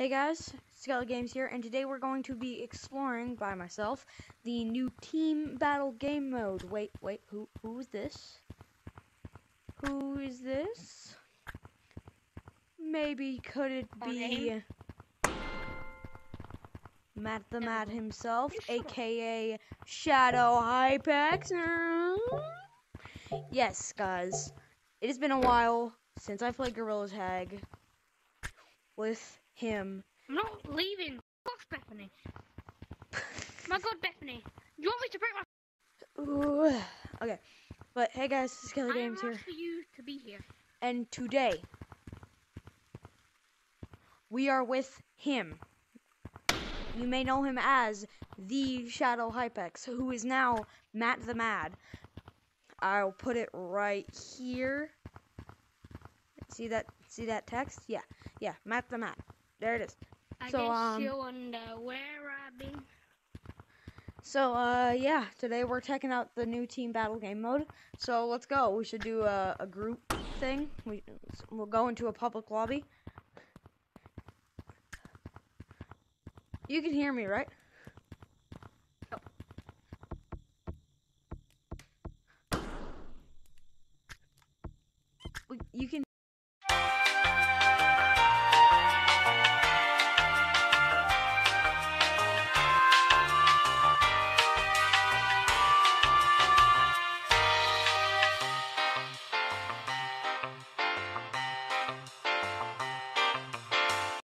Hey guys, Skelly Games here, and today we're going to be exploring by myself the new team battle game mode. Wait, wait, who who is this? Who is this? Maybe could it be Matt the Mad himself, aka Shadow Hypex? Yes, guys. It has been a while since I played Gorilla Tag with him. I'm not leaving. Fuck Bethany. my God, Bethany. You want me to break my? Ooh. Okay, but hey guys, Skelly I Games am here, for you to be here. and today we are with him. You may know him as the Shadow Hypex, who is now Matt the Mad. I'll put it right here. See that? See that text? Yeah, yeah, Matt the Mad. There it is. I So, guess um, you wonder where I've been. So, uh, yeah, today we're checking out the new team battle game mode. So let's go. We should do a, a group thing. We we'll go into a public lobby. You can hear me, right? We- You can